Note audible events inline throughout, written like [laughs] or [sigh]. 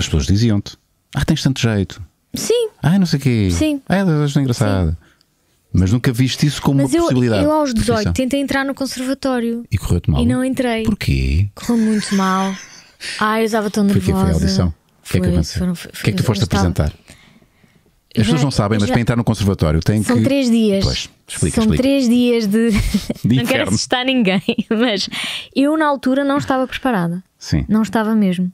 as pessoas diziam-te: Ah, tens tanto jeito. Sim, Ah, não sei o quê. Sim. Ah, és engraçada. Mas nunca viste isso como mas uma eu, possibilidade. eu aos de 18 profissão. tentei entrar no conservatório E correu-te mal. e não entrei. Porquê? Correu muito mal. Ai, eu estava tão Foi que nervosa. foi a audição. O que é que Foi, aconteceu? O que é que tu foste estava- apresentar? As pessoas não sabem, mas já- para entrar no conservatório tem São que. três dias. Pois, explica, São explica. três dias de. [laughs] não inferno. quero assustar ninguém, [laughs] mas eu na altura não estava preparada. Sim. Não estava mesmo.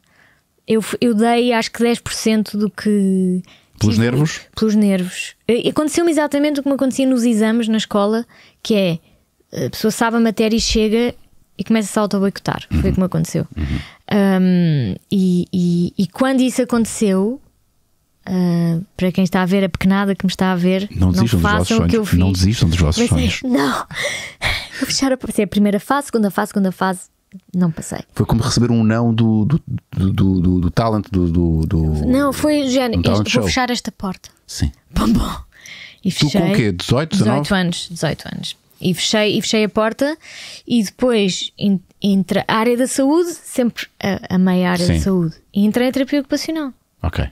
Eu, eu dei acho que 10% do que. Pelos tive- nervos? Pelos nervos. Aconteceu-me exatamente o que me acontecia nos exames na escola, que é a pessoa sabe a matéria e chega e começa-se a auto-boicotar. Foi o que me aconteceu. Um, e, e- e quando isso aconteceu, uh, para quem está a ver, a pequenada que me está a ver, Não vossos façam o que eu sonhos. fiz. Não desistam dos vossos Comecei- sonhos. Não. [laughs] Vou fechar a, passei a primeira fase, segunda fase, segunda fase. Não passei. Foi como receber um não do, do, do, do, do, do talent do. do, do- Não, foi o género. Um vou fechar esta porta. Sim. Bom, bom. E Tu fechei. com o quê? 18, 19? 18 anos. 18 anos. E fechei, e fechei a porta e depois entre a área da saúde, sempre a, a meia área Sim. da saúde, e entrei em terapia ocupacional. Ok.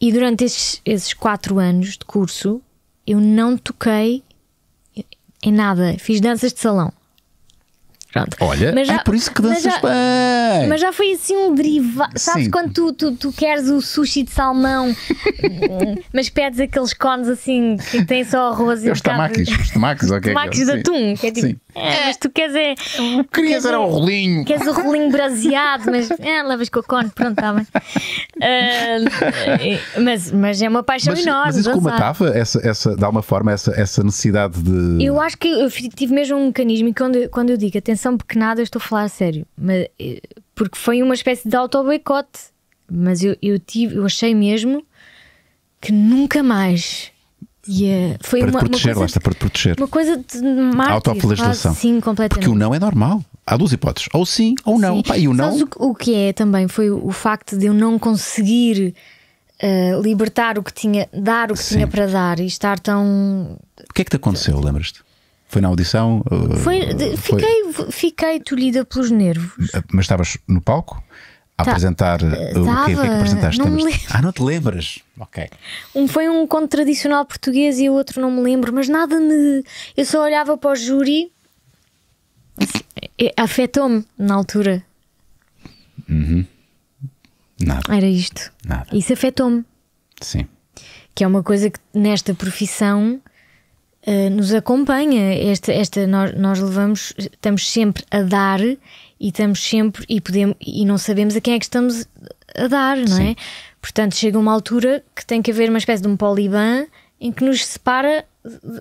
E durante esses, esses quatro anos de curso, eu não toquei em nada. Fiz danças de salão. Pronto. Olha, Mas já- é por isso que mas danças já- bem. Mas já foi assim um derivado. Sabes Sim. quando tu, tu, tu queres o sushi de salmão, [laughs] mas pedes aqueles cones assim que têm só arroz e É os de- tamakis. Os tamakis, ok. Tamakis de Sim. atum, que é tipo. Sim. É, mas tu queres é. Querias era o rolinho. Queres o rolinho braseado, mas [laughs] é, levas com o cone, pronto, está bem. Ah, mas, mas é uma paixão Mas, enorme. mas isso dançar. comatava essa, essa, de alguma forma essa, essa necessidade de. Eu acho que eu tive mesmo um mecanismo e quando, eu- quando eu digo atenção pequenada, eu estou a falar a sério. Mas, eh, porque foi uma espécie de auto-boicote. Mas eu, eu, tive, eu achei mesmo que nunca mais ia. Foi para uma, uma proteger, lá coisa, está, para te proteger. uma coisa de mártir, Autoflagelação. quase. Sim, completamente. Porque o não é normal. Há duas hipóteses. Ou sim ou não. Sim. Pá, e o não. O, que- o que é também foi o, o facto de eu não conseguir eh, libertar o que tinha, dar o que Sim. tinha para dar e estar tão. O que é que te aconteceu, lembras-te? Foi na audição? uh, Foi, de- foi- fiquei, fiquei tolhida pelos nervos. Mas estavas no palco? A Tá. apresentar. uh, o, que é que Tava. apresentaste? Não. Ah, não te lembras? Ok. Um foi um conto tradicional português e o outro não me lembro, mas nada me. Eu só olhava para o júri. Eh, Afetou-me na altura. Nada, Era isto. nada. Isso afetou-me. Sim. que é uma coisa que nesta profissão eh, nos acompanha. Esta, esta nós, nós levamos, estamos sempre a dar e estamos sempre e podemos e não sabemos a quem é que estamos a dar, não é? Sim. Portanto, chega uma altura que tem que haver uma espécie de um poliban em que nos separa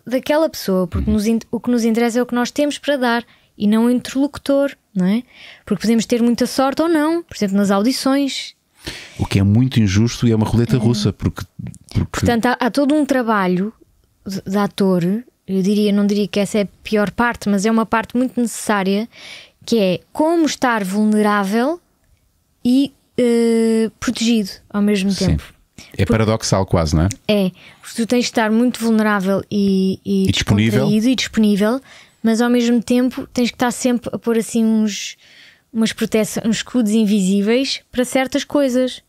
daquela pessoa, porque nos in- o que nos interessa é o que nós temos para dar e não o interlocutor, não é? Porque podemos ter muita sorte ou não, por exemplo, nas audições. O que é muito injusto e é uma roleta russa, porque. porque Portanto, há, há todo um trabalho de, de ator, eu diria, não diria que essa é a pior parte, mas é uma parte muito necessária, que é como estar vulnerável e eh, protegido ao mesmo sim. tempo. É paradoxal, quase, não é? É, porque tu tens de estar muito vulnerável e, e, E disponível. e disponível, mas ao mesmo tempo tens que estar sempre a pôr assim uns, umas proteções, uns escudos invisíveis para certas coisas.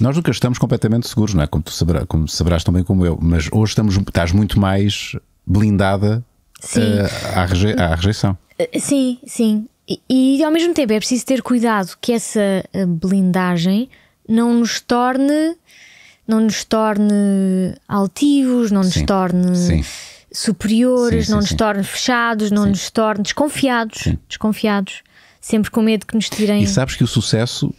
Nós nunca estamos completamente seguros, não é? Como tu saberás, como saberás bem como eu, mas hoje estamos, estás muito mais blindada Sim. eh, à, reje- à rejeição. Uh, Sim, sim. E, e, ao mesmo tempo é preciso ter cuidado que essa uh, blindagem não nos torne não nos torne altivos, não nos Sim, torne sim. superiores, Sim, não nos torne fechados, não nos torne desconfiados, desconfiados, sempre com medo que nos tirem. E sabes que o sucesso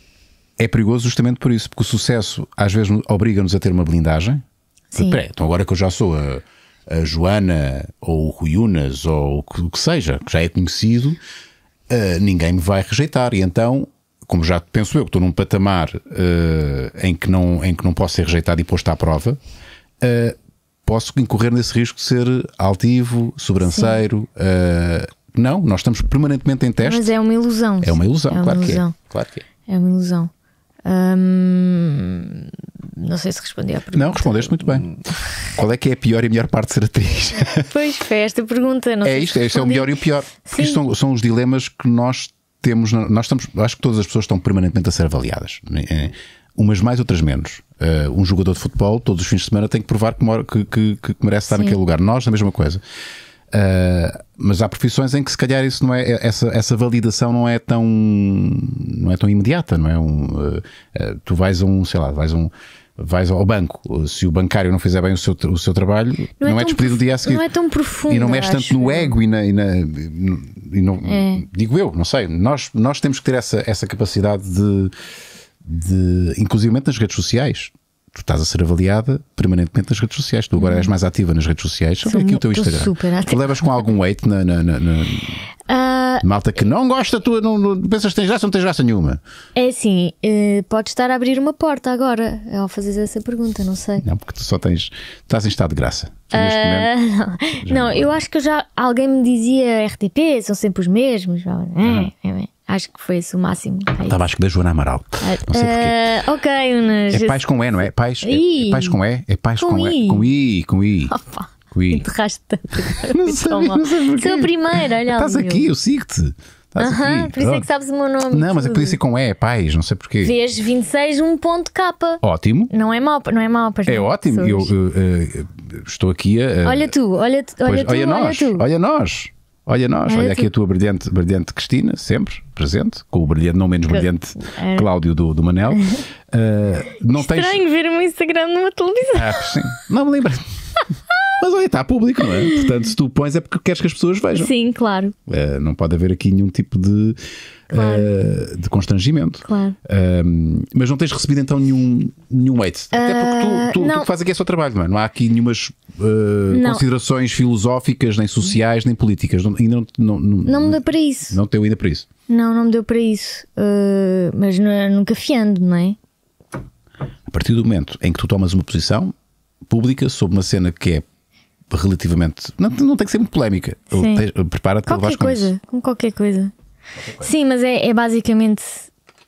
é perigoso justamente por isso, porque o sucesso às vezes obriga-nos a ter uma blindagem. Sim. Peraí, então agora que eu já sou a, a Joana ou o Rui Unas ou o que, o que seja, que já é conhecido, eh, ninguém me vai rejeitar. E então, como já penso eu que estou num patamar eh, em, que não, em que não posso ser rejeitado e posto à prova, eh, posso incorrer nesse risco de ser altivo, sobranceiro. não, nós estamos permanentemente em teste. Mas é uma ilusão. É uma ilusão, É uma claro ilusão. que é. Claro que é. É uma ilusão. Hum, não sei se respondi à pergunta. Não, respondeste muito bem. Qual é que é a pior e a melhor parte de ser atriz? [laughs] Pois foi esta pergunta. Não é isto, se é, é o melhor e o pior. Porque isto são, são os dilemas que nós temos. Nós estamos, acho que todas as pessoas estão permanentemente a ser avaliadas. Eh, umas mais, outras menos. Uh, um jogador de futebol, todos os fins de semana, tem que provar que, que- que- que merece estar Sim. naquele lugar. Nós, a mesma coisa. Uh, mas há profissões em que se calhar isso não é essa, essa validação não é tão não é tão imediata não é um, uh, uh, tu vais a um sei lá vais a um vais ao banco. Se o bancário não fizer bem o seu, o seu trabalho não, é é, tão despedido no profu- dia a seguir. não é tão profundo, e não mexe tanto no ego e na, e na- e não- É. digo eu não sei. Nós nós temos que ter essa essa capacidade de de inclusive nas redes sociais tu estás a ser avaliada permanentemente nas redes sociais. Tu agora és mais ativa nas redes sociais. Sou aqui o teu Instagram. super ativa. Tu levas com algum weight na, na- na- na- [laughs] Ah, malta que não gosta, tu não, não- pensas que tens graça, não tens graça nenhuma. é assim, eh, pode estar a abrir uma porta agora ao fazeres essa pergunta, não sei. Não, porque tu só tens. Estás em estado de graça. Neste Ah, momento, [laughs] não, eu acho que já alguém me dizia RTP, são sempre os mesmos. Uhum. É, é, é. Acho que foi esse o máximo. É isso. acho que da Joana Amaral. Não sei porquê. Ah, ok, Unas. É pais com E, não é? Pais, é, é pais com E? É pais com, Com E. Com I, com I. Opa, Com I. enterraste tanto. [laughs] Não Foi sei, tão mal. não sei porquê. Sou a primeira, olha Estás aqui, eu sigo-te. Estás Aham, aqui. por isso é que sabes o meu nome. Não, mas é podia ser com E, pais, não sei porquê. Vês 26, um ponto capa. Ótimo. Não é mau, não é mau para É ótimo. Eu, eu, eh, estou aqui a. Olha tu, olha, tu, Pois, olha tu, olha olha nós, tu. olha nós. Olha nós, Olha olha, aqui a tua brilhante, brilhante Cristina, sempre presente, com o brilhante, não menos brilhante É. Cláudio do, do Manel. Uh, [laughs] não tens. Estranho ver o meu Instagram numa televisão. Ah, sim. Não me lembro. [laughs] Mas olha, está público, não é? Portanto, se tu pões é porque queres que as pessoas vejam. Sim, claro, Uh, não pode haver aqui nenhum tipo de, Claro. uh, de constrangimento. claro. Um, mas não tens recebido então nenhum, nenhum hate. Até porque tu, tu, não. tu que fazes aqui é só trabalho, não é? Não há aqui nenhumas uh, Não. considerações filosóficas, nem sociais, nem políticas. Não, ainda não, não, não, Não me deu para isso. não teu ainda para isso. Não, não me deu para isso. Uh, mas nu- nunca fiando, não é? A partir do momento em que tu tomas uma posição pública sobre uma cena que é relativamente. Não, não tem que ser muito polémica. Prepara-te para Qualquer com coisa, com qualquer coisa. Sim, mas é, é basicamente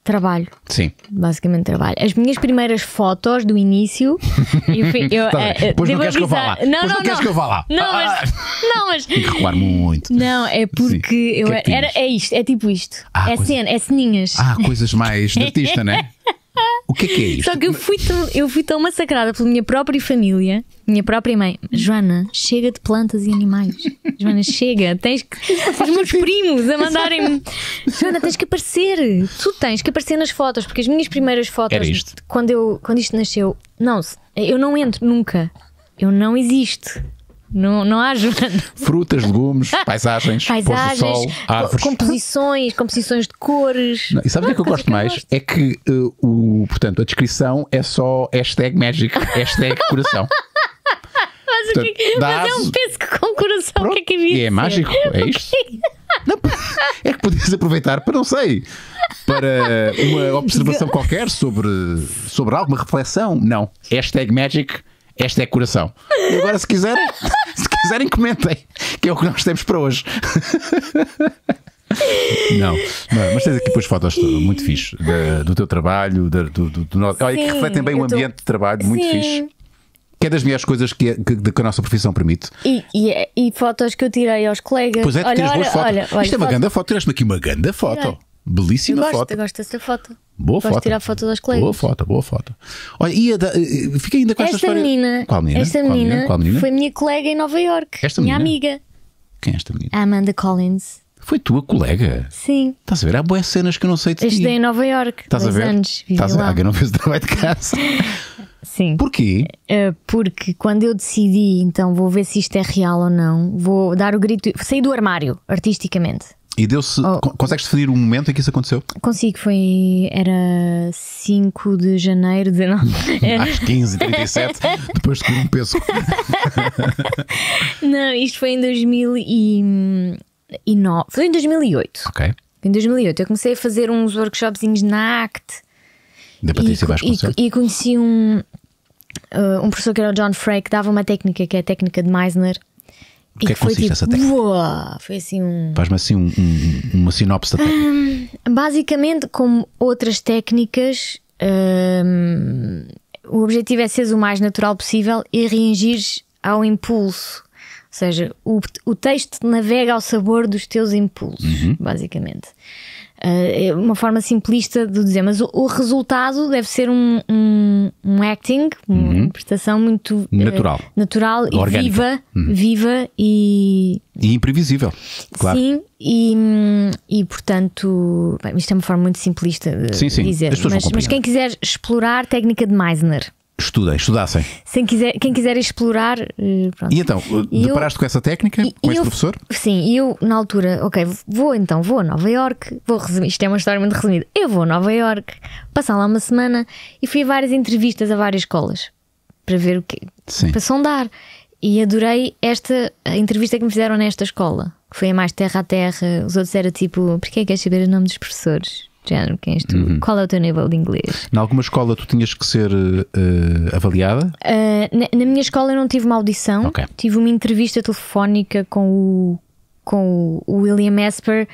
trabalho. Sim. Basicamente trabalho. As minhas primeiras fotos do início. [laughs] Eu, fui- eu, Tá Pois não queres que eu vá lá. Não, Pois não, não queres não. que eu vá lá. Não, mas. Não, mas. Recuar muito. Não, é porque Sim. eu que é que era, é isto, é tipo isto. Ah, é coisa- cena, é ceninhas. Ah, coisas mais de artista, [laughs] não é? O que é que é isto? Só que eu fui, tão, eu fui tão massacrada pela minha própria família, minha própria mãe. Joana, chega de plantas e animais. Joana, chega. Tens que. Os meus primos a mandarem-me. Joana, tens que aparecer. Tu tens que aparecer nas fotos, porque as minhas primeiras fotos, Era isto. quando, eu, quando isto nasceu, não, eu não entro nunca. Eu não existo. Não, não há Joana. Frutas, legumes, paisagens, pôr do Paisagens, sol, árvores. composições, composições de cores. Não, e sabe o que é que eu gosto mais? gosto. É que uh, o, portanto, a descrição é só hashtag magic, [laughs] hashtag coração. Mas, que, Portanto, mas é um pesco com coração. O que é que havia e é ser? mágico, é [laughs] isto? Não, é que podias aproveitar para, não sei, para uma [laughs] observação qualquer sobre, sobre alguma reflexão. Não. Hashtag magic, hashtag coração. E agora, se quiserem, se quiserem, comentem, que é o que nós temos para hoje. Não, não, mas tens aqui depois fotos muito fixe da- do teu trabalho, da- do, do, do nosso- olha, que refletem bem o eu tô- ambiente de trabalho, muito Sim. fixe. Que é das melhores coisas que, que, que a nossa profissão permite. E, e, e fotos que eu tirei aos colegas. Pois é, tu olha, tiras olha, boas fotos. olha, olha, Isto é uma foto. grande foto. Tiraste-me aqui uma grande foto. Tirei. Belíssima gosto, foto. gosto dessa foto. Boa gosto foto. de tirar fotos aos colegas. Boa foto, boa foto. Olha, e da, eh, fica ainda com esta, Esta história. menina, Qual menina? esta Qual menina, Qual menina? foi minha colega em Nova York. Esta minha menina? amiga, Quem é esta menina? a Amanda Collins. Foi tua colega. Sim, Estás a ver? Há boas cenas que eu não sei de ti. estudei em Nova York. Estás a ver? anos. Estás a. Alguém não fez o trabalho de casa. [laughs] Sim. Porquê? Uh, porque quando eu decidi, então vou ver se isto é real ou não, vou dar o grito, saí do armário, artisticamente. E deu-se. Oh. con- Consegues definir o momento em que isso aconteceu? Consigo, foi. Era 5 de janeiro de. Não, era- Às 15h37, [laughs] depois de comer um peso. [laughs] não, isto foi em 2009. Foi em 2008. Ok. Em 2008 eu comecei a fazer uns workshopzinhos na ACT Da e, Patrícia co- Vasconcelos. e, e conheci um, uh, um professor que era o John Frey que dava uma técnica que é a técnica de Meisner. O que é que consiste tipo, essa técnica? "Uau!" Foi assim um. Faz-me assim um- um- uma sinopse da técnica. Basicamente, como outras técnicas, hum, o objetivo é seres o mais natural possível e reagires ao impulso. Ou seja, o, o texto navega ao sabor dos teus impulsos, basicamente. Uh, é uma forma simplista de dizer, mas o, o resultado deve ser um, um, um acting, uma interpretação muito uh, Natural. natural e Orgânica. viva, viva e E imprevisível. Claro. sim, e, e portanto, bem, isto é uma forma muito simplista de Sim, sim. dizer. Mas, mas quem quiser explorar técnica de Meisner, Estudem, estudassem. sem quiser, quem quiser explorar, eh, pronto. E então, E eu- deparaste com essa técnica, E- com e esse eu- professor? Sim, e eu na altura, ok, vou então, vou a Nova York, vou resumir, isto é uma história muito resumida. Eu vou a Nova York, passar lá uma semana e fui a várias entrevistas a várias escolas para ver o que Sim. para sondar. E adorei esta entrevista que me fizeram nesta escola, que foi a mais terra a terra. Os outros era tipo, porquê é que queres saber o nome dos professores? Género, quem és tu? Uhum. Qual é o teu nível de inglês? Na alguma escola tu tinhas que ser eh, avaliada? Uh, na, na minha escola eu não tive uma audição, Ok. tive uma entrevista telefónica com o, com o William Esper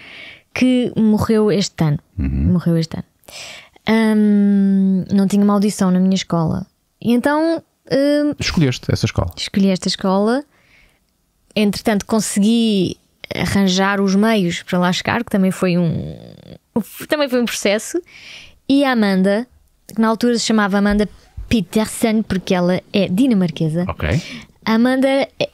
que morreu este ano. Uhum. Morreu este ano. Um, não tinha uma audição na minha escola. E então um, Escolheste essa escola. escolhi esta escola. Entretanto, consegui arranjar os meios para lá chegar, que também foi um também foi um processo. E a Amanda, que na altura se chamava Amanda Peterson, porque ela é dinamarquesa. Ok. A Amanda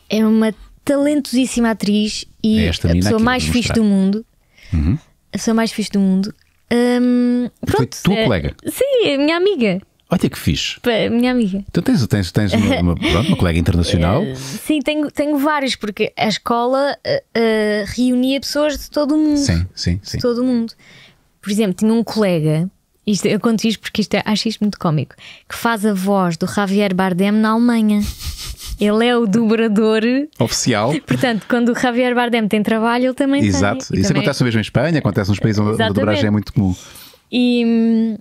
é- uma talentosíssima atriz e É a pessoa mais fixe do mundo. A pessoa mais fixe do mundo. Hum, Foi pronto, tua é- colega? Sim, minha amiga. Olha que fixe. Minha amiga. Então tens, tens, tens uma, [laughs] uma- colega internacional. Sim, tenho, tenho vários, porque a escola eh, eh, reunia pessoas de todo o mundo. Sim, sim, sim. De todo o mundo. Por exemplo, tinha um colega, isto, eu conto isto porque isto é, acho isto muito cómico, que faz a voz do Javier Bardem na Alemanha. Ele é o dobrador. Oficial. Portanto, quando o Javier Bardem tem trabalho, ele também Exato. tem. E Isso também- acontece mesmo em Espanha, acontece nos países onde a dobragem é muito comum. E,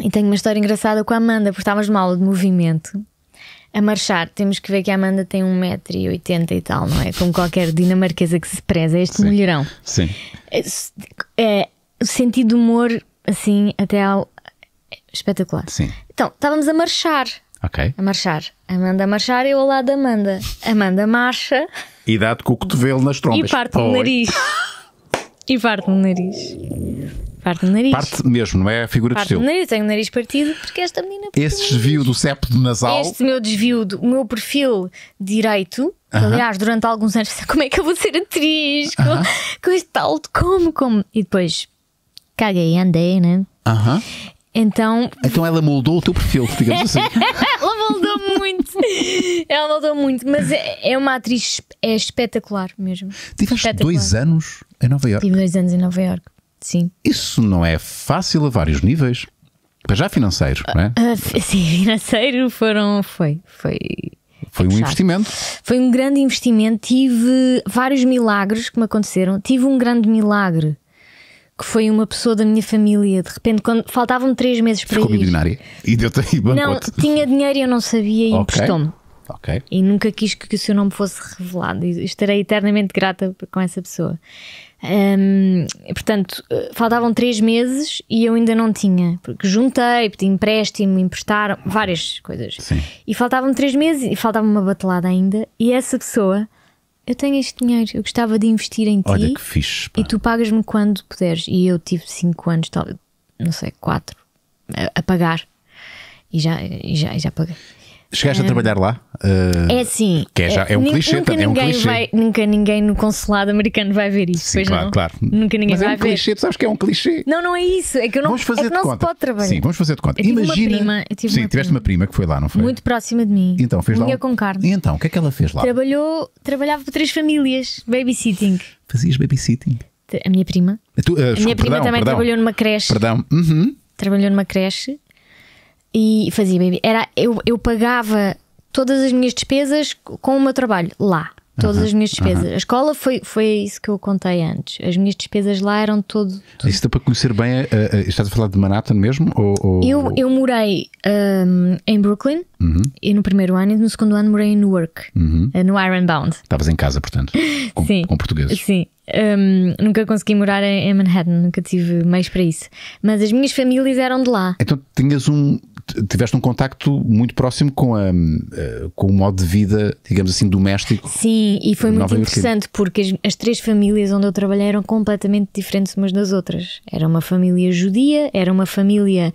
e tenho uma história engraçada com a Amanda, porque estávamos numa aula de movimento a marchar. Temos que ver que a Amanda tem 1,80m e tal, não é? Como qualquer dinamarquesa que se preza, este Sim. mulherão. Sim. É, é, sentido de humor, assim, até ao. espetacular. Sim. Então, estávamos a marchar. Ok. A marchar. Amanda a marchar, eu ao lado da Amanda. Amanda marcha E dá-te com o cotovelo nas trombas. e parte no nariz. E parte no nariz. Parte no nariz. Parte mesmo, não é a figura de Parte no estilo. nariz. Tenho o nariz partido porque esta menina. Esse desvio do septo nasal. Este meu desvio do meu perfil direito, que, aliás, durante alguns anos, [laughs] como é que eu vou ser atriz? Com, com este tal de como, como. E depois caguei e andei, né? Aham. Então Então ela moldou o teu perfil, digamos assim. [laughs] ela moldou muito. ela moldou muito, mas é, é uma atriz é espetacular mesmo. Tiveste Espetacular. dois anos em Nova Iorque. Tive dois anos em Nova York. Sim. Isso não é fácil a vários níveis. Para já financeiro, não é? Ah, f- sim, financeiro foram. Foi. Foi. Foi um puxado. investimento. Foi um grande investimento. Tive vários milagres que me aconteceram. Tive um grande milagre que foi uma pessoa da minha família. De repente, quando faltavam três meses para Ficou ir. milionária. E deu-te aí Não, bancote. tinha dinheiro e eu não sabia e Ok. emprestou-me. Ok. E nunca quis que o seu nome fosse revelado. E estarei eternamente grata com essa pessoa. Hum, e, portanto, eh, faltavam três meses e eu ainda não tinha, porque juntei, pedi empréstimo, emprestaram, várias coisas. Sim. E faltavam três meses e faltava uma batelada ainda. E essa pessoa, eu tenho este dinheiro, eu gostava de investir em ti Olha que fixe. pá. e tu pagas-me quando puderes. E eu tive cinco anos, tal, não sei, quatro, a, a pagar. E já, e já, e já paguei. Chegaste a trabalhar lá? Uh, É assim. Que é já- é um clichê nunca também, é um ninguém clichê. Vai, nunca ninguém no consulado americano vai ver isso. Sim, pois claro, não? claro. Nunca ninguém Mas é vai um ver. clichê, tu sabes que é um clichê. Não, não é isso. É que eu não, vamos fazer é que não conta. se pode trabalhar. Sim, vamos fazer de conta. Eu tive uma Imagina. prima, Sim, uma tiveste prima. uma prima que foi lá, não foi? Muito próxima de mim. Então, fez lá. Um- com carne. E então, o que é que ela fez lá? Trabalhou, trabalhava para três famílias, babysitting. Fazias babysitting. A minha prima. Tu, uh, A minha prima perdão, também perdão. trabalhou numa creche. Perdão. Uhum. Trabalhou numa creche e fazia baby. Era, eu, eu pagava todas as minhas despesas com o meu trabalho lá. Todas as minhas despesas. A escola foi, foi isso que eu contei antes. As minhas despesas lá eram todo. Isso dá para conhecer bem. uh, uh, estás a falar de Manhattan mesmo? Ou, ou- Eu, eu morei hum, em Brooklyn e no primeiro ano e no segundo ano morei em Newark, eh, no Ironbound. Estavas em casa, portanto, com, [laughs] Sim. com portugueses. Sim. Hum, nunca consegui morar em em Manhattan, nunca tive meios para isso. Mas as minhas famílias eram de lá. Então tinhas um. Tiveste um contacto muito próximo com, a, eh, com o modo de vida, digamos assim, doméstico. Sim, e foi muito interessante porque as, as três famílias onde eu trabalhei eram completamente diferentes umas das outras. Era uma família judia, era uma família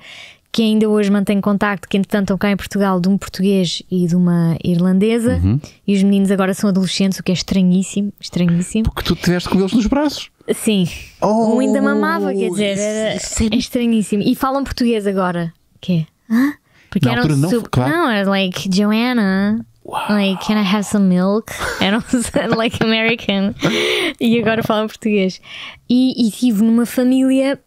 que ainda hoje mantém contacto, que entretanto estão cá em Portugal, de um português e de uma irlandesa, Uhum. e os meninos agora são adolescentes, o que é estranhíssimo, estranhíssimo. Porque tu tiveste com eles nos braços. Sim, Oh, um ainda mamava, quer dizer, era, é- é estranhíssimo. E falam português agora, que é? Porque Na eram não, sub- claro. não, era like Joanna. Like, can I have some milk? Eram [laughs] like American. E agora falam português. E, e tive numa família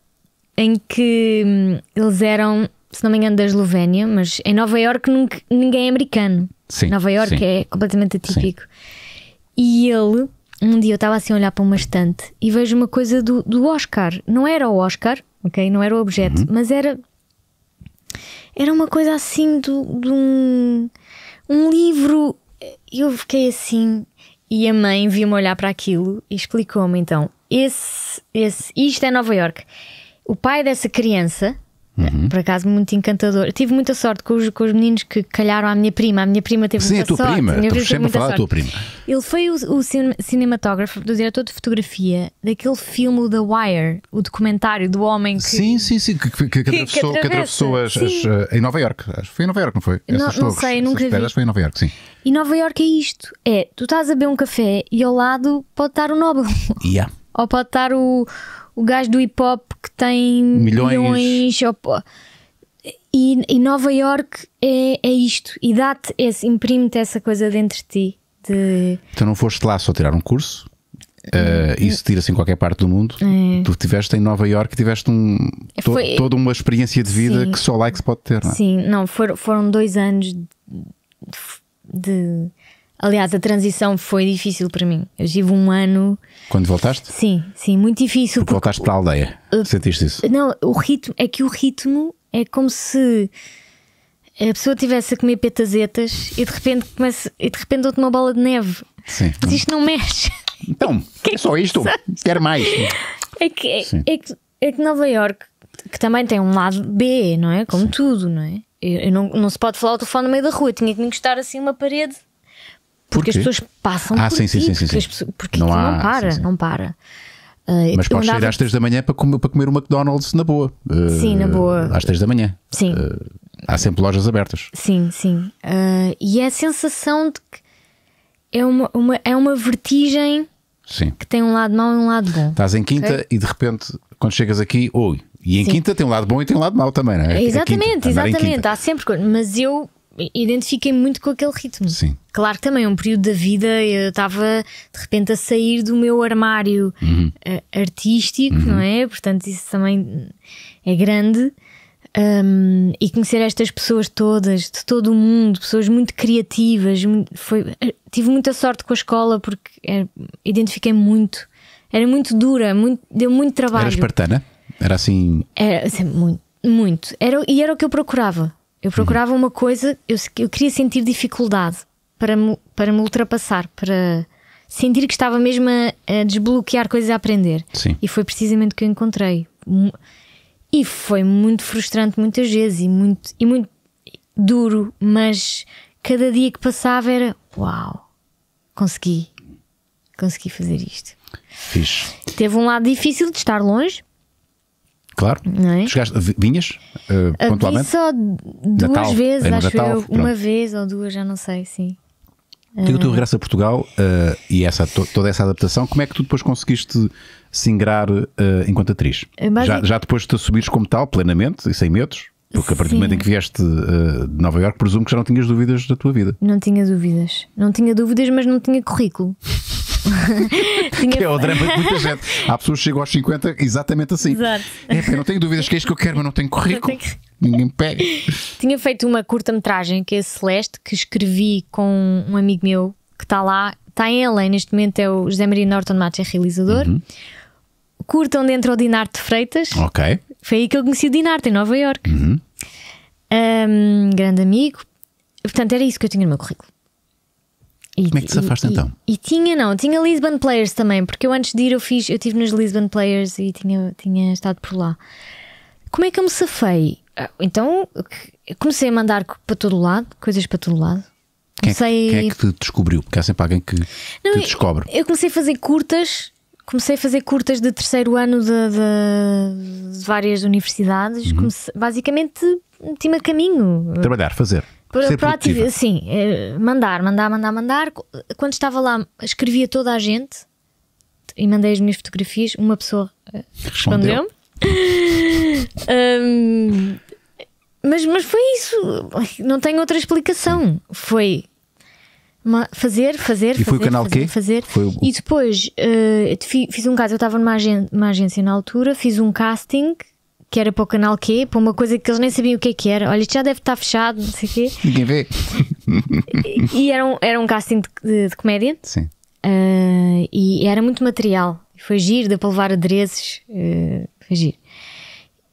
em que hum, eles eram, se não me engano, da Eslovénia, mas em Nova York nunca- ninguém é americano. Sim, Nova York sim. é completamente atípico. E ele, um dia eu estava assim a olhar para uma estante e vejo uma coisa do, do Oscar. Não era o Oscar, ok? Não era o objeto, Uhum. mas era. Era uma coisa assim do, de um, um livro. Eu fiquei assim. E a mãe viu-me olhar para aquilo e explicou-me então: esse, esse, isto é Nova York. O pai dessa criança, Uhum. por acaso muito encantador, tive muita sorte com os, com os meninos que calharam à minha prima. A minha prima teve Sim, a muita tua sorte. prima. minha Estou prima sempre a falar da tua prima. Ele foi o, o cin- cinematógrafo, do diretor de fotografia daquele filme o The Wire, o documentário do homem que. Sim, sim, sim. Que, que, que, [laughs] atravessou, que atravessou as, as, sim. eh, em Nova York. Que foi em Nova York, não foi? Não- não torres, sei, nunca vi. foi em Nova York, sim. E Nova York é isto: é tu estás a beber um café e ao lado pode estar o Nobel, Yeah. [laughs] ou pode estar o, o gajo do hip hop que tem Milhões. milhões e, e Nova York é, é isto, e dá-te esse, imprime-te essa coisa dentro de ti. De, Tu não foste lá só tirar um curso. eh, isso tira-se em qualquer parte do mundo. Tu estiveste em Nova York e tiveste um, to- É. Foi- toda uma experiência de vida Sim. que só lá é que se pode ter, não é? Sim, não, foram, foram dois anos de, de- Aliás, a transição foi difícil para mim. Eu tive um ano, Quando voltaste? sim, sim, muito difícil. Porque voltaste para a aldeia. Sentiste isso? Não, o ritmo é que o ritmo é como se a pessoa estivesse a comer petazetas e de repente começa, e de repente dou-te uma bola de neve. Sim. Mas isto não mexe. Então, [laughs] é só isto. Quero mais. É que, é, Sim. é que, é que Nova York, que também tem um lado B, não é? Como tudo, não é? Eu, eu não, não se pode falar ao telefone no meio da rua, tinha que me encostar assim uma parede. Porque as pessoas passam Ah, por sim, ti, sim, sim, porque, sim. porque Não há- não para, sim, sim. não para. Ah, Mas podes sair às 3 da manhã para comer, para comer um McDonald's na boa. Eh, Sim, na boa. Às 3 da manhã. Sim. Eh, há sempre lojas abertas. Sim, sim. Ah, e é a sensação de que é uma, uma- é uma vertigem Sim. que tem um lado mau e um lado bom. Estás em quinta Ok. e de repente, quando chegas aqui, oi. E em Sim. quinta tem um lado bom e tem um lado mau também, não é? A Exatamente, quinta, exatamente. Há sempre coisa. Mas eu identifiquei muito com aquele ritmo. Sim. Claro que também, um período da vida, eu estava de repente a sair do meu armário Uhum. eh, artístico, não é? Portanto, isso também é grande. Um, e conhecer estas pessoas todas, de todo o mundo, pessoas muito criativas, foi, eh, tive muita sorte com a escola porque eh, identifiquei muito. Era muito dura, muito, deu muito trabalho. Era espartana? Era assim. Era assim, muito, muito. Era, e era o que eu procurava. Eu procurava uma coisa, eu, eu queria sentir dificuldade para me, para me ultrapassar, para sentir que estava mesmo a, a desbloquear coisas a aprender. Sim. E foi precisamente o que eu encontrei. E foi muito frustrante muitas vezes e muito, e muito duro, mas cada dia que passava era uau, consegui, consegui fazer isto. Fixe. Teve um lado difícil de estar longe, Claro. Não é? Chegaste, vi- vinhas uh, Ah, Vi pontualmente? só duas Natal, vezes, é acho Natal, eu. pronto. Uma vez ou duas, já não sei, sim. E o teu regresso a Portugal uh, e essa, to- toda essa adaptação, como é que tu depois conseguiste se ingrar uh, enquanto atriz? É basic- Já, já depois de te assumires como tal, plenamente e sem medos? Porque a partir do Sim. momento em que vieste uh, de Nova Iorque, presumo que já não tinhas dúvidas da tua vida. Não tinha dúvidas. Não tinha dúvidas, mas não tinha currículo. Tinha... Que é o drama de muita [laughs] gente. Há pessoas que chegam aos 50 exatamente assim. Exato. É, pá, não tenho dúvidas que é isto que eu quero, mas não tenho currículo. Tenho- Ninguém pega. Tinha feito uma curta-metragem, que é a Celeste, que escrevi com um amigo meu que está lá. Está em LA neste momento, é o José Maria Norton Matos, é realizador. Curta onde entra o Dinarte Freitas. Ok. Foi aí que eu conheci o Dinarte, em Nova York. Uhum. Um, grande amigo. Portanto, era isso que eu tinha no meu currículo. E, Como é que te safaste e- e- então? E, tinha, não, tinha Lisbon Players também, porque eu antes de ir eu fiz, eu estive nos Lisbon Players e tinha, tinha estado por lá. Como é que eu me safei? ah, então eu comecei a mandar para todo lado, coisas para todo lado. Quem, é que- Comecei. quem é que te descobriu? Porque há sempre alguém que Não, te eu- descobre. Eu comecei a fazer curtas, comecei a fazer curtas de terceiro ano de, de- de várias universidades. Uhum. Comecei- basicamente meti-me a caminho. Trabalhar, fazer. Para, sim, eh, mandar, mandar, mandar, mandar. Quando estava lá, escrevia toda a gente e mandei as minhas fotografias. Uma pessoa eh, Respondeu. respondeu-me. Hum, [laughs] mas, mas foi isso. Não tenho outra explicação. Foi fazer, fazer, E foi o fazer, canal fazer, quê? fazer. Foi o- E depois fi- fiz um caso. Eu estava numa agen- numa agência na altura, fiz um casting que era para o canal Q, para uma coisa que eles nem sabiam o que é que era. Olha, isto já deve estar fechado, não sei o quê. Ninguém vê. E era um, era um casting de, de- de comédia Sim. ah, e era muito material. Foi giro, deu para levar adereços, ah, foi giro.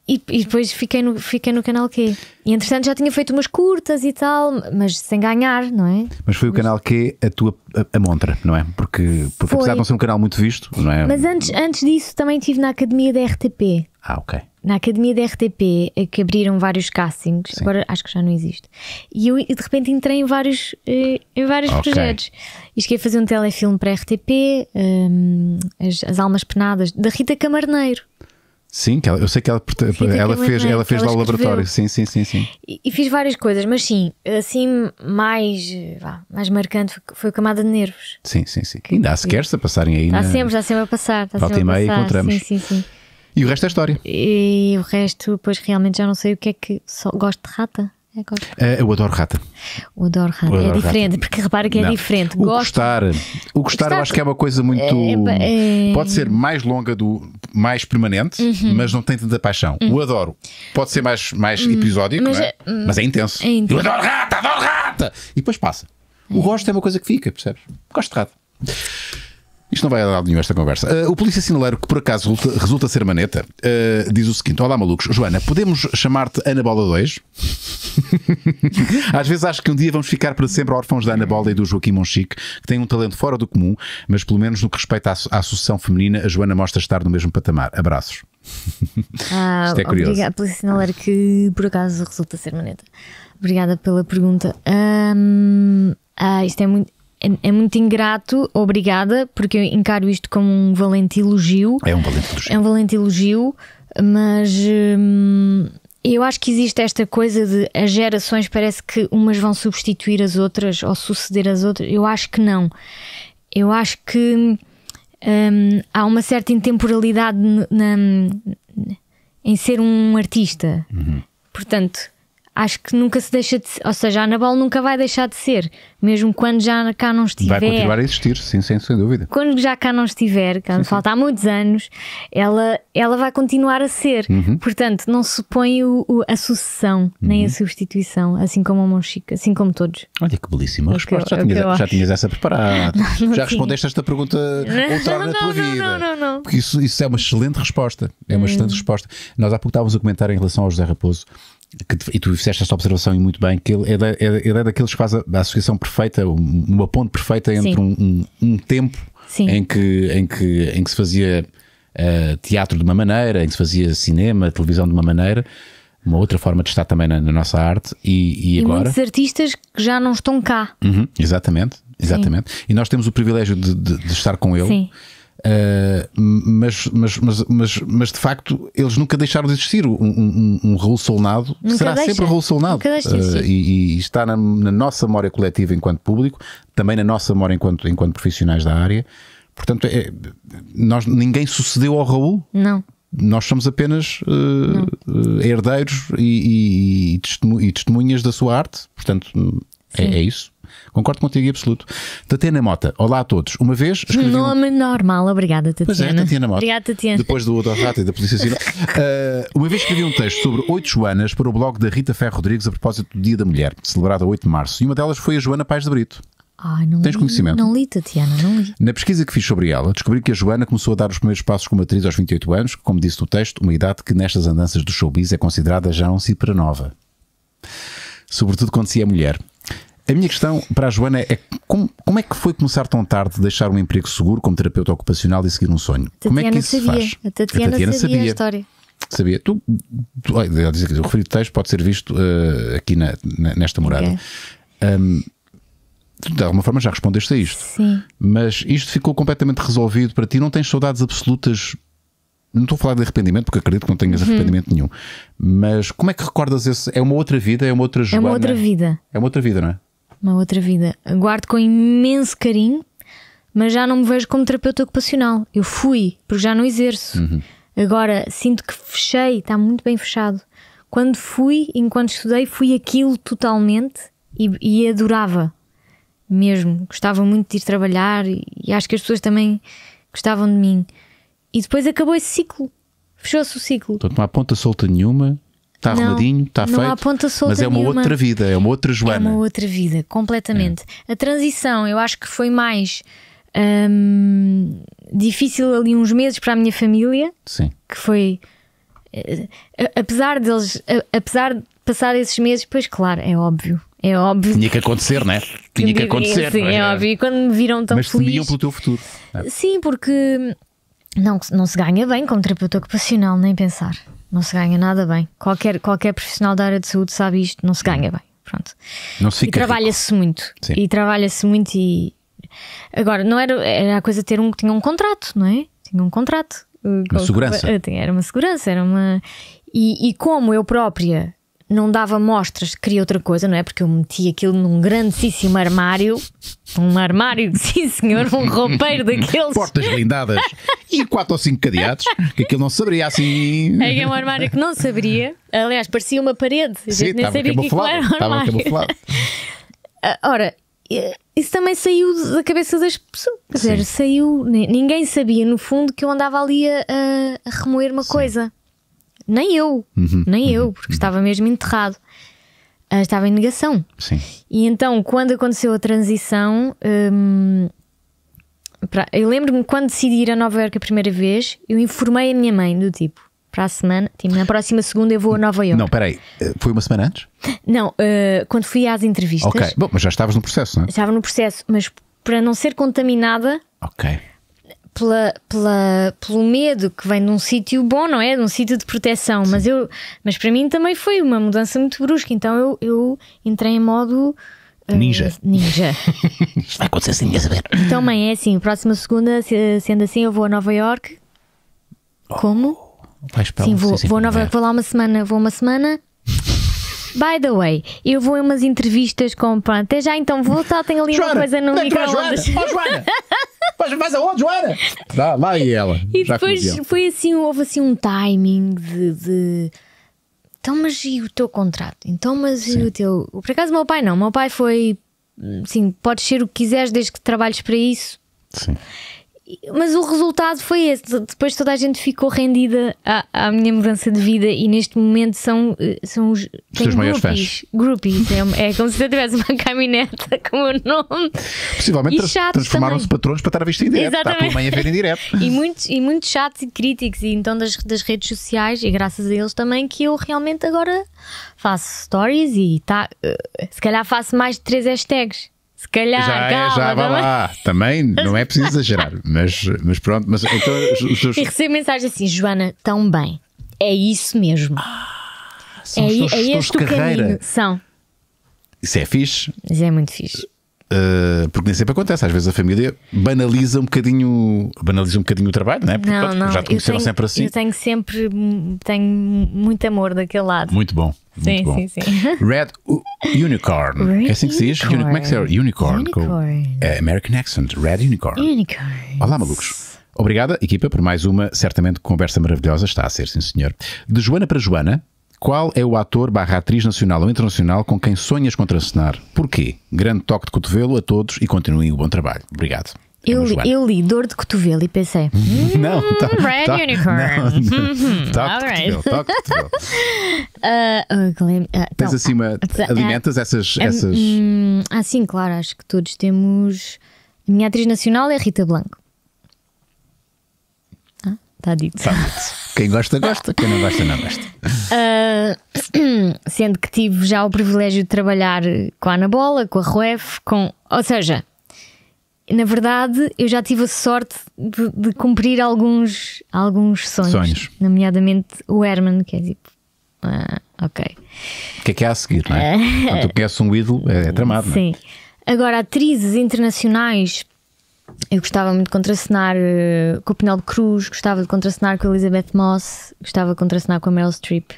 E, e depois fiquei no, fiquei no canal Q. E entretanto já tinha feito umas curtas e tal, mas sem ganhar, não é? Mas foi o canal é a tua a, a montra, não é? Porque, porque Foi. apesar de não ser um canal muito visto, não é? Mas antes, antes disso também estive na academia da RTP. Ah, ok. Na academia da RTP, eh, que abriram vários castings, agora acho que já não existe. E eu de repente entrei em vários, eh, em vários Ok. projetos. E cheguei a fazer um telefilme para a RTP, hum, as, as Almas Penadas, da Rita Camarneiro. Sim, que ela- eu sei que ela, ela fez, ela que fez lá o laboratório. Sim, sim, sim, sim. E, e fiz várias coisas, mas sim, assim, mais, vá, mais marcante foi, a Camada de Nervos. Sim, sim, sim. Ainda há sequer a passarem aí. Está na- sempre, está sempre a passar. Volta sempre e a meia passar. encontramos. Sim, sim, sim. E o resto é história. E o resto, depois realmente já não sei o que é que. Só gosto de rata? É, gosto. Ah, eu adoro rata. Eu adoro rata. Eu adoro é diferente, rata. porque repara que é Não. diferente. O Gosto. gostar, o gostar, eu acho que é uma coisa muito. É, é- Pode ser mais longa, do mais permanente, Uhum. mas não tem tanta paixão. O adoro. Pode ser mais, mais episódico, Mas é? é- mas é intenso. é intenso. Eu adoro rata, adoro rata! E depois passa. O gosto é uma coisa que fica, percebes? Gosto de rata. Isto não vai lado nenhum esta conversa. Ah, o polícia sinaleiro, que por acaso resulta, resulta ser maneta, ah, diz o seguinte: Olá, malucos. Joana, podemos chamar-te Ana Bola 2? [laughs] Às vezes acho que um dia vamos ficar para sempre órfãos da Ana Bola e do Joaquim Monchique, que têm um talento fora do comum, mas pelo menos no que respeita à, à associação feminina, a Joana mostra estar no mesmo patamar. Abraços. [laughs] Ah, Isto é curioso. Obrigada pela sinaleira que por acaso resulta ser maneta. Obrigada pela pergunta. Ahm, ah, isto é muito, é, é muito ingrato, obrigada, porque eu encaro isto como um valente elogio. É um valente elogio. É um valente elogio, mas hum, eu acho que existe esta coisa de as gerações parece que umas vão substituir as outras ou suceder as outras. Eu acho que não. Eu acho que hum, há uma certa intemporalidade na- em ser um artista. Portanto, acho que nunca se deixa de ser, ou seja, a Anabel nunca vai deixar de ser, mesmo quando já cá não estiver Vai continuar a existir, sim, sem, sem dúvida. quando já cá não estiver, que falta há muitos anos, ela, ela vai continuar a ser. Uhum. Portanto, não se põe o- o- a sucessão nem a substituição, assim como o Monchique, assim como todos. Olha que belíssima É o resposta. que já, é que tinhas, já tinhas essa preparada. [laughs] não já tinha. respondeste esta pergunta [laughs] outrora na não, tua não, vida. não, não, não. Porque isso, isso é uma excelente resposta. É uma Hum. excelente resposta. Nós há pouco estávamos a comentar em relação ao José Raposo. Que e tu fizeste esta observação e muito bem, que ele é, da- é- ele é daqueles que faz a, a associação perfeita, um- uma ponte perfeita entre Sim. um, um- um tempo Sim. em que, em, que, em que se fazia eh, teatro de uma maneira, em que se fazia cinema, televisão de uma maneira, uma outra forma de estar também na, na nossa arte, e, e E agora. muitos artistas que já não estão cá. Uhum, exatamente, exatamente. E nós temos o privilégio de, de- de estar com ele. Sim. Uh, mas, mas, mas, mas, mas de facto eles nunca deixaram de existir. Um, um, um Raul Solnado será sempre Raul Solnado existir. e, está na, nossa memória coletiva enquanto público, também na nossa memória enquanto, enquanto profissionais da área. Portanto, é, nós, ninguém sucedeu ao Raul. Não. Nós somos apenas uh, herdeiros e, e- e testemunhas da sua arte. Portanto, é, é isso. Concordo contigo em absoluto. Tatiana Mota, olá a todos. Uma vez escrevi um- Nome normal. Obrigada, Tatiana. Pois é, Tatiana Mota. Obrigada, Tatiana. Depois do Odor Rata e da Polícia Civil. Uh, [laughs] uma vez escrevi um texto sobre oito Joanas para o blog da Rita Ferro Rodrigues a propósito do Dia da Mulher, celebrado a 8 de março. E uma delas foi a Joana Paz de Brito. Ai, não Tens li- conhecimento? Não li, Tatiana, não li. Na pesquisa que fiz sobre ela, descobri que a Joana começou a dar os primeiros passos como atriz aos 28 anos, como disse no texto, uma idade que nestas andanças do showbiz é considerada já um supernova. Sobretudo quando se é mulher. A minha questão para a Joana é como, como é que foi começar tão tarde, deixar um emprego seguro como terapeuta ocupacional e seguir um sonho? como é que Tatiana isso sabia. faz? A Tatiana, sabia, a história. Sabia. Tu, tu olha, dizer que o referido texto pode ser visto uh, aqui na, na, nesta morada. Ok. Um, de alguma forma já respondeste a isto. Sim. Mas isto ficou completamente resolvido para ti. Não tens saudades absolutas. Não estou a falar de arrependimento, porque acredito que não tenhas Uhum. arrependimento nenhum. Mas como é que recordas esse? É uma outra vida? É uma outra É Joana? uma outra vida. É uma outra vida, não é? Uma outra vida. Guardo com imenso carinho, mas já não me vejo como terapeuta ocupacional. Eu fui, porque já não exerço. Agora sinto que fechei, está muito bem fechado. Quando fui, enquanto estudei, fui aquilo totalmente e, e adorava mesmo. Gostava muito de ir trabalhar e, e acho que as pessoas também gostavam de mim. E depois acabou esse ciclo. Fechou-se o ciclo. Portanto, não há ponta solta nenhuma. Está Não, arrumadinho, está não feito. há ponta solta mas é uma nenhuma. outra vida, é uma outra É Joana. uma outra vida, completamente. A transição, eu acho que foi mais hum, difícil ali uns meses para a minha família, Sim. que foi eh, apesar deles, apesar de passar esses meses, pois claro, é óbvio. É óbvio. Tinha que acontecer, [laughs] não é? Tinha que acontecer. Sim, mas, é óbvio. E quando me viram tão mas temiam feliz. pelo teu futuro. Sim, porque não, não se ganha bem como terapeuta ocupacional, nem pensar. Não se ganha nada bem. Qualquer, qualquer profissional da área de saúde sabe isto, não se ganha bem. Pronto. E trabalha-se muito. Sim. E trabalha-se muito e. Agora, não era, era a coisa ter um. Tinha um contrato, não é? Tinha um contrato. Uma segurança. Era uma segurança, era uma. E, e como eu própria não dava mostras que queria outra coisa, não é? Porque eu meti aquilo num grandíssimo armário. Um armário, [laughs] sim senhor, um roupeiro daqueles. Portas blindadas e quatro ou cinco cadeados, que aquilo não saberia assim. É que é um armário que não saberia. Aliás, parecia uma parede. A Sim, gente nem estava sabia que aquilo era um Estava armário. Ah, Ora, isso também saiu da cabeça das pessoas. Quer dizer, Sim. saiu. ni- Ninguém sabia, no fundo, que eu andava ali a, a- a remoer uma coisa. Nem eu. Uhum, Nem eu, porque estava mesmo enterrado. Ah, estava em negação. Sim. E então, quando aconteceu a transição, hum, pra- eu lembro-me quando decidi ir a Nova Iorque a primeira vez, eu informei a minha mãe do tipo. Para a semana, tipo, na próxima segunda eu vou a Nova Iorque. Não, peraí. eh, Foi uma semana antes? Não, ah, quando fui às entrevistas, Ok. Bom, mas já estavas no processo, não é? estava no processo, mas para não ser contaminada Ok. Pela, pela, pelo medo que vem de um sítio bom, não é? De um sítio de proteção. Mas, eu, mas para mim também foi uma mudança muito brusca. Então eu, eu entrei em modo. ah, Ninja. Ninja. [laughs] Isto vai acontecer sem ninguém saber. Então, mãe, é assim: próxima segunda, se- sendo assim, eu vou a Nova York. Como? Vais para Sim, vou, vou a. Nova York, vou lá uma semana, vou uma semana. [laughs] By the way, eu vou em umas entrevistas com. Pronto, até já então vou estar, tenho ali uma Joana, coisa no é microondas. Joana? Ó, Joana! [laughs] Vais, vais aonde, Joana? Dá, lá e ela. E depois avião. foi assim, houve assim um timing de, de- Então, mas e o teu contrato? Então, mas e o teu. Por acaso, meu pai não. Meu pai foi. Sim, podes ser o que quiseres desde que trabalhes para isso. Sim. Mas o resultado foi esse. Depois toda a gente ficou rendida à, à minha mudança de vida e neste momento são, eh, são os, teus maiores groupies. Groupies. É, é como se eu tivesse uma caminhoneta [laughs] com o meu nome. Possivelmente chatos transformaram-se patrões para estar a visto em direto. Está a tua Exatamente. mãe a ver em direto. [laughs] E muitos, e muitos chatos e críticos, e então das, das redes sociais, e graças a eles também, que eu realmente agora faço stories e tá, eh, se calhar faço mais de três hashtags. Se calhar, já é, calma, já vai também. lá. Também não é preciso exagerar. [laughs] Mas, mas pronto, mas então os- os. E recebo mensagem assim, Joana, tão bem. É isso mesmo. São é, os teus é este o caminho. São. Isso é fixe, Mas é muito fixe. uh, porque nem sempre acontece. Às vezes a família banaliza um bocadinho, banaliza um bocadinho o trabalho, não é? Porque, Não, não. já te conheceram tenho, sempre assim. Eu tenho sempre tenho muito amor daquele lado. Muito bom. Sim, sim, sim. Red Unicorn. Red é assim que se diz? Uni- Como é que se diz? Unicorn. com- Unicorn. é, American accent. Red Unicorn. Unicorn. Olá, malucos. Obrigada, equipa, por mais uma, certamente, conversa maravilhosa. Está a ser, sim, senhor. De Joana para Joana, qual é o ator barra atriz nacional ou internacional com quem sonhas contracenar? Porquê? Grande toque de cotovelo a todos e continuem o bom trabalho. Obrigado. Eu, li- eu li dor de cotovelo e pensei. Não, tá, Red tá- Unicorn. Não, [laughs] cotovelo, de cotovelo. [laughs] ah, Glenn, ah, Tens assim uma. ah, Alimentas essas. essas... hum, ah, sim, claro, acho que todos temos. A minha atriz nacional é Rita Blanco. Ah, está dito. Tá dito. Quem gosta, gosta. Quem não gosta, não gosta. [laughs] Ah, [clears throat] sendo que tive já o privilégio de trabalhar com a Ana Bola, com a Ruef, com. Ou seja, na verdade, eu já tive a sorte de, de cumprir alguns, alguns sonhos, Sonhos. nomeadamente o Herman, que é tipo. ah, ok. O que é que há a seguir, não é? [laughs] Quando tu conheces um ídolo, é, é tramado, não é? Sim. Agora, atrizes internacionais, eu gostava muito de contracenar eh, com o Penélope Cruz, gostava de contracenar com a Elizabeth Moss, gostava de contracenar com a Meryl Streep,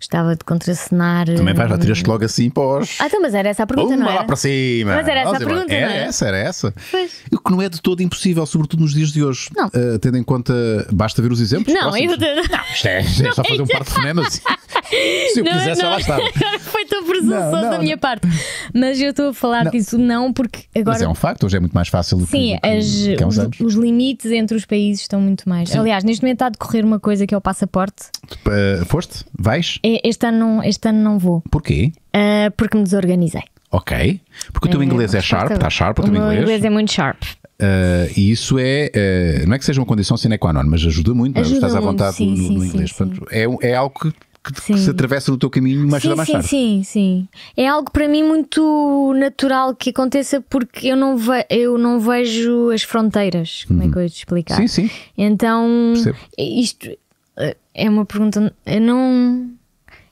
gostava de contracenar. Também vais lá, eh, tiras logo assim os. Ah, então, mas era essa a pergunta, Uma não lá era? para cima. Mas era essa Vamos a pergunta, Era não é? essa, era essa. Pois. O que não é de todo impossível, sobretudo nos dias de hoje. Não. Uh, tendo em conta, basta ver os exemplos. Não, eu. próximos. Isto é, [laughs] isto é só fazer um par de fonemas. Se eu Não, quisesse, não, lá estava. Foi tão presunçoso Não, não, da minha parte. Mas eu estou a falar Não. disso não porque agora. Mas é um facto, hoje é muito mais fácil do que, Sim, que, as- do que há uns os, anos. os limites entre os países estão muito mais. Aliás, neste momento está a decorrer uma coisa que é o passaporte. Uh, foste? Vais? E- Este ano não, este ano não vou, Porquê? ah, porque me desorganizei. Ok. Porque o teu inglês é sharp, está sharp o teu meu inglês. inglês é muito sharp. Uh, e isso é, uh, não é que seja uma condição sine qua non, mas ajuda muito, é? Ajuda estás à muito, vontade sim, no, sim, no inglês. sim. Portanto, é, é algo que, que- que se atravessa no teu caminho mais cedo Sim, mais sim, tarde. sim, sim. É algo para mim muito natural que aconteça porque eu não, ve eu não vejo as fronteiras. Como é que eu ia te explicar? Sim, sim. Então, Percebo. isto eh, é uma pergunta. Eu não.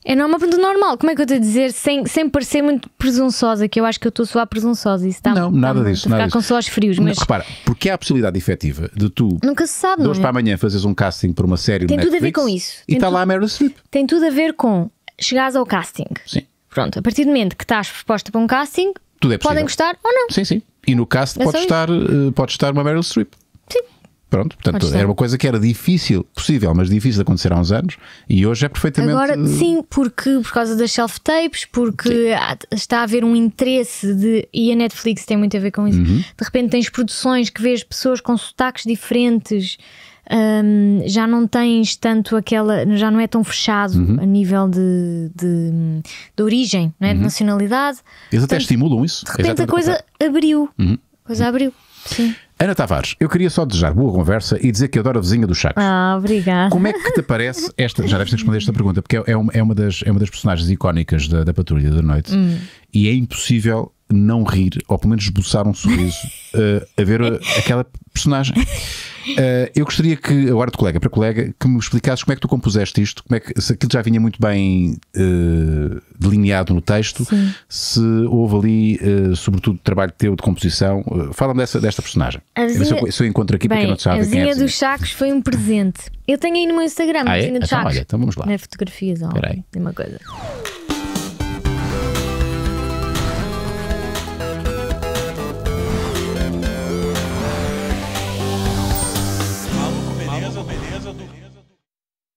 É não é uma pergunta normal. Como é que eu estou a dizer sem, sem parecer muito presunçosa? Que eu acho que eu estou a soar presunçosa. Isso está Não, nada disso. A Nada ficar com sós frios, Não, mas repara, porque há a possibilidade efetiva de tu, nunca se sabe, de hoje é? para amanhã, fazes um casting para uma série Tem tudo a ver com isso. E está lá a Meryl Streep. Tem tudo a ver com chegares ao casting. Sim. Pronto, a partir do momento que estás proposta para um casting, Tudo é possível. podem gostar ou não. Sim, sim. E no cast É pode estar, eh, pode estar uma Meryl Streep. Pronto, portanto, Pode estar. era uma coisa que era difícil, possível, mas difícil de acontecer há uns anos e hoje é perfeitamente. Agora, sim, porque por causa das self-tapes, porque está a haver um interesse de. E a Netflix tem muito a ver com isso. Uhum. De repente tens produções que vês pessoas com sotaques diferentes. hum, já não tens tanto aquela. Já não é tão fechado Uhum. a nível de, de, de origem, não é? de nacionalidade. Eles até Portanto, estimulam isso. De repente a coisa abriu. Uhum. A coisa abriu. Sim. Ana Tavares, eu queria só desejar boa conversa e dizer que adoro a vizinha dos Chacos. Ah, obrigada. Como é que te parece esta? Já deves ter respondido esta pergunta, porque é uma, é uma, das, é uma das personagens icónicas da, da Patrulha da Noite Hum. e é impossível não rir, ou pelo menos esboçar um sorriso [laughs] eh, a ver a- aquela personagem. Eh, eu gostaria que, agora de colega para colega, que me explicasses como é que tu compuseste isto, como é que, se aquilo já vinha muito bem eh, delineado no texto, Sim. se houve ali, eh, sobretudo, trabalho teu de composição. Fala-me dessa, desta personagem. A Eu se eu, se eu encontro aqui para quem Bem, não sabe a quem é a dos sacos foi um presente. Eu tenho aí no meu Instagram, a Ah, é? vizinha dos Então, sacos. olha, então vamos lá. Não é fotografias, ó. Tem uma coisa.